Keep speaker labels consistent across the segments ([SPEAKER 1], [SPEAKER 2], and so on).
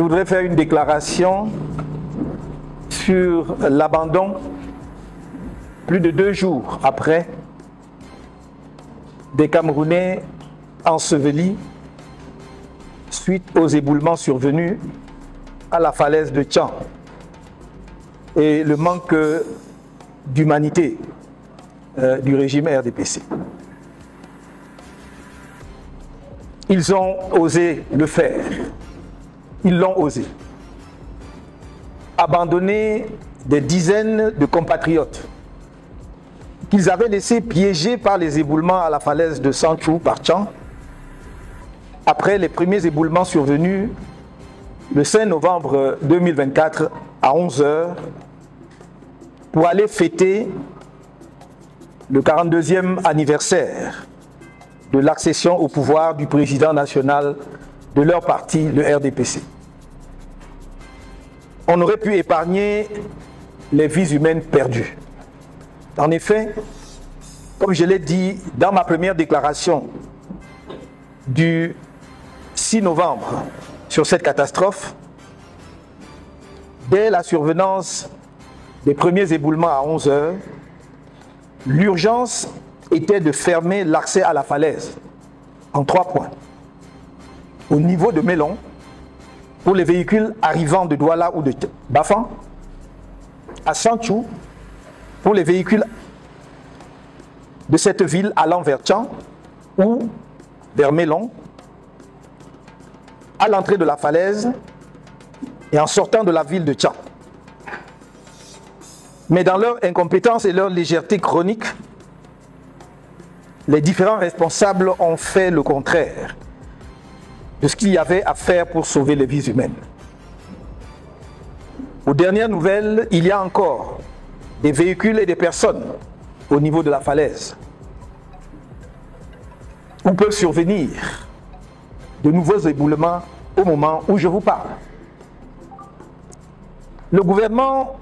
[SPEAKER 1] Je voudrais faire une déclaration sur l'abandon, plus de deux jours après, des Camerounais ensevelis suite aux éboulements survenus à la falaise de Tchan et le manque d'humanité euh, du régime RDPC. Ils ont osé le faire. Ils l'ont osé. Abandonner des dizaines de compatriotes qu'ils avaient laissés piéger par les éboulements à la falaise de Sanchou par Tchan après les premiers éboulements survenus le 5 novembre 2024 à 11h pour aller fêter le 42e anniversaire de l'accession au pouvoir du président national de leur parti, le RDPC. On aurait pu épargner les vies humaines perdues. En effet, comme je l'ai dit dans ma première déclaration du 6 novembre sur cette catastrophe, dès la survenance des premiers éboulements à 11 heures, l'urgence était de fermer l'accès à la falaise en trois points. Au niveau de Mélon, pour les véhicules arrivant de Douala ou de Bafan, à Sanchou, pour les véhicules de cette ville allant vers Tchan ou vers Mélon, à l'entrée de la falaise et en sortant de la ville de Tchan. Mais dans leur incompétence et leur légèreté chronique, les différents responsables ont fait le contraire de ce qu'il y avait à faire pour sauver les vies humaines. Aux dernières nouvelles, il y a encore des véhicules et des personnes au niveau de la falaise où peuvent survenir de nouveaux éboulements au moment où je vous parle. Le gouvernement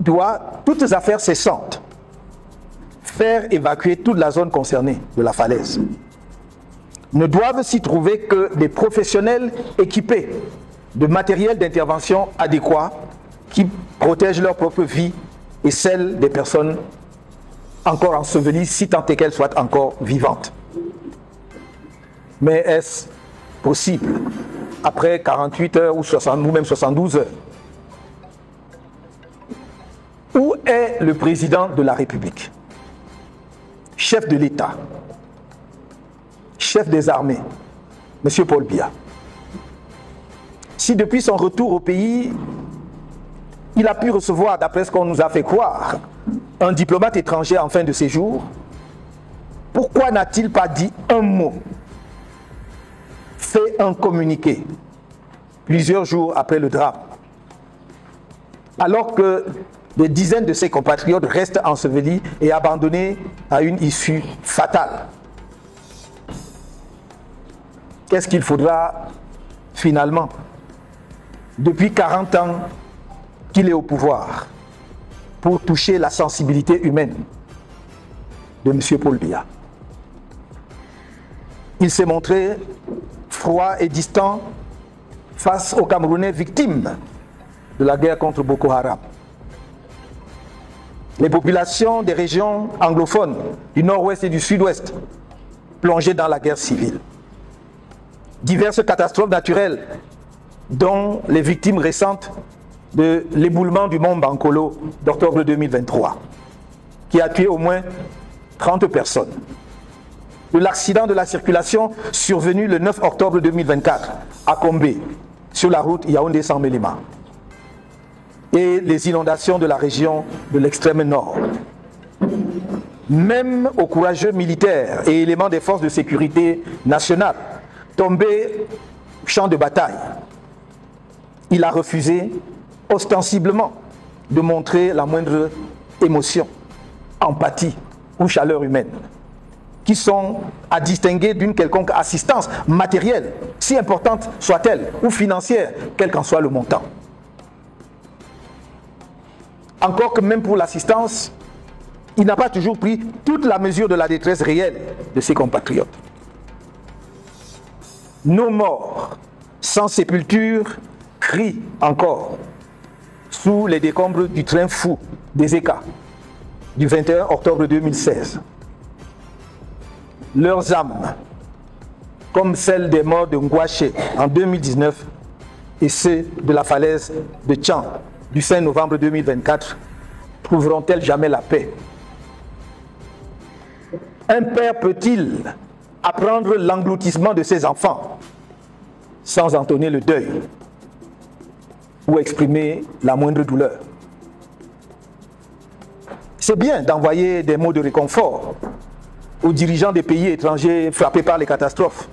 [SPEAKER 1] doit, toutes affaires cessantes, faire évacuer toute la zone concernée de la falaise. Ne doivent s'y trouver que des professionnels équipés de matériel d'intervention adéquat qui protègent leur propre vie et celle des personnes encore ensevelies, si tant est qu'elles soient encore vivantes. Mais est-ce possible après 48 heures ou, 60, ou même 72 heures Où est le président de la République Chef de l'État Chef des armées Monsieur Paul Biya Si depuis son retour au pays, il a pu recevoir, d'après ce qu'on nous a fait croire, un diplomate étranger en fin de séjour, pourquoi n'a-t-il pas dit un mot Fait un communiqué plusieurs jours après le drame alors que des dizaines de ses compatriotes restent ensevelis et abandonnés à une issue fatale? Qu'est-ce qu'il faudra finalement Depuis 40 ans qu'il est au pouvoir pour toucher la sensibilité humaine de M. Paul Biya? Il s'est montré froid et distant face aux Camerounais victimes de la guerre contre Boko Haram. Les populations des régions anglophones du nord-ouest et du sud-ouest plongées dans la guerre civile. Diverses catastrophes naturelles, dont les victimes récentes de l'éboulement du mont Bankolo d'octobre 2023, qui a tué au moins 30 personnes. De l'accident de la circulation survenu le 9 octobre 2024 à Combé, sur la route Yaoundé-San-Mélima et les inondations de la région de l'extrême nord. Même aux courageux militaires et éléments des forces de sécurité nationales tombés au champ de bataille, il a refusé ostensiblement de montrer la moindre émotion, empathie ou chaleur humaine, qui sont à distinguer d'une quelconque assistance matérielle, si importante soit-elle, ou financière, quel qu'en soit le montant. Encore que même pour l'assistance, il n'a pas toujours pris toute la mesure de la détresse réelle de ses compatriotes. Nos morts, sans sépulture, crient encore sous les décombres du train fou des ECA du 21 octobre 2016. Leurs âmes, comme celles des morts de Ngouaché en 2019 et ceux de la falaise de Tchan du 5 novembre 2024, trouveront-elles jamais la paix? Un père peut-il apprendre l'engloutissement de ses enfants sans entonner le deuil ou exprimer la moindre douleur C'est bien d'envoyer des mots de réconfort aux dirigeants des pays étrangers frappés par les catastrophes.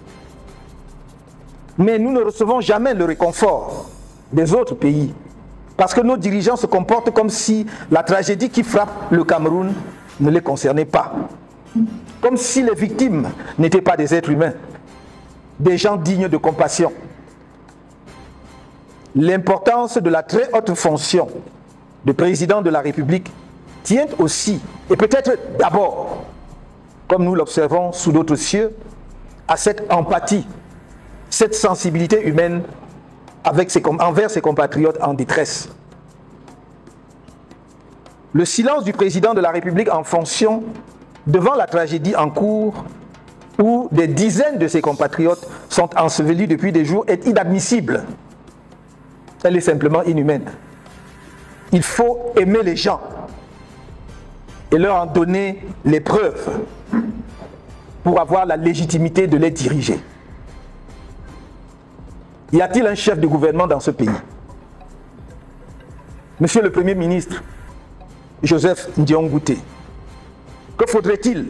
[SPEAKER 1] Mais nous ne recevons jamais le réconfort des autres pays parce que nos dirigeants se comportent comme si la tragédie qui frappe le Cameroun ne les concernait pas. Comme si les victimes n'étaient pas des êtres humains, des gens dignes de compassion. L'importance de la très haute fonction de président de la République tient aussi, et peut-être d'abord, comme nous l'observons sous d'autres cieux, à cette empathie, cette sensibilité humaine envers ses compatriotes en détresse. Le silence du président de la République en fonction devant la tragédie en cours où des dizaines de ses compatriotes sont ensevelis depuis des jours est inadmissible. Elle est simplement inhumaine. Il faut aimer les gens et leur en donner les preuves pour avoir la légitimité de les diriger. Y a-t-il un chef de gouvernement dans ce pays? Monsieur le Premier ministre, Joseph Ndiongouté, que faudrait-il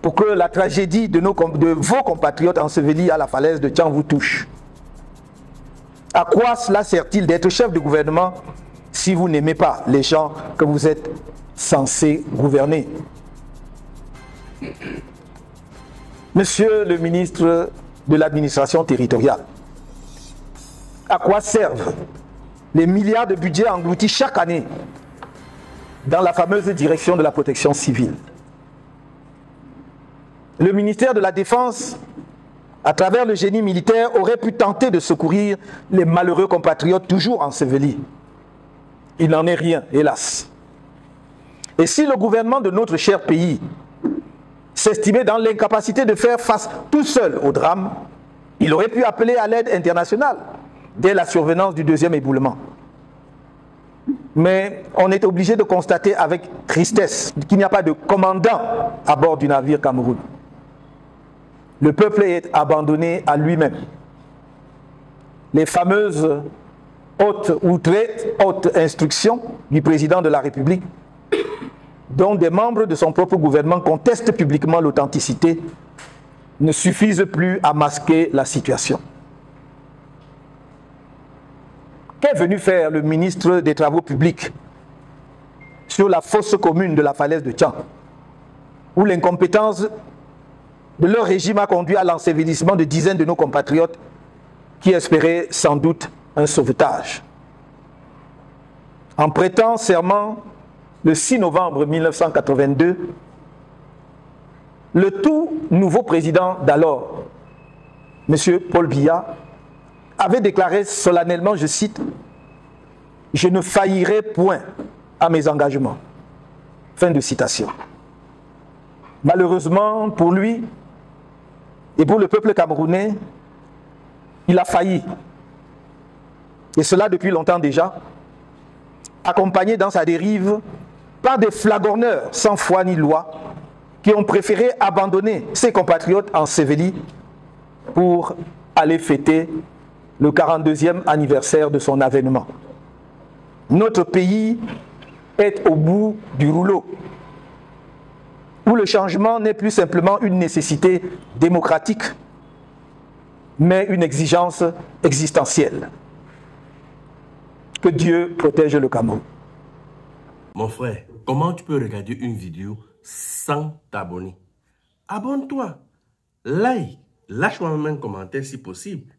[SPEAKER 1] pour que la tragédie de, nos, de vos compatriotes ensevelis à la falaise de Tchang vous touche À quoi cela sert-il d'être chef de gouvernement si vous n'aimez pas les gens que vous êtes censés gouverner? Monsieur le ministre de l'administration territoriale, à quoi servent les milliards de budget engloutis chaque année dans la fameuse direction de la protection civile. Le ministère de la Défense, à travers le génie militaire, aurait pu tenter de secourir les malheureux compatriotes toujours ensevelis. Il n'en est rien, hélas. Et si le gouvernement de notre cher pays s'estimait dans l'incapacité de faire face tout seul au drame, il aurait pu appeler à l'aide internationale dès la survenance du deuxième éboulement. Mais on est obligé de constater avec tristesse qu'il n'y a pas de commandant à bord du navire Cameroun. Le peuple est abandonné à lui-même. Les fameuses hautes ou très hautes instructions du président de la République, dont des membres de son propre gouvernement contestent publiquement l'authenticité, ne suffisent plus à masquer la situation. Qu'est venu faire le ministre des Travaux publics sur la fosse commune de la falaise de Tchang, où l'incompétence de leur régime a conduit à l'ensevelissement de dizaines de nos compatriotes qui espéraient sans doute un sauvetage? En prêtant serment le 6 novembre 1982, le tout nouveau président d'alors, M. Paul Biya, avait déclaré solennellement, je cite, Je ne faillirai point à mes engagements. Fin de citation. Malheureusement pour lui et pour le peuple camerounais, il a failli. Et cela depuis longtemps déjà, accompagné dans sa dérive par des flagorneurs sans foi ni loi qui ont préféré abandonner ses compatriotes en Sévélie pour aller fêter le 42e anniversaire de son avènement. Notre pays est au bout du rouleau, où le changement n'est plus simplement une nécessité démocratique, mais une exigence existentielle. Que Dieu protège le Cameroun.
[SPEAKER 2] Mon frère, comment tu peux regarder une vidéo sans t'abonner? Abonne-toi, like, lâche-moi un commentaire si possible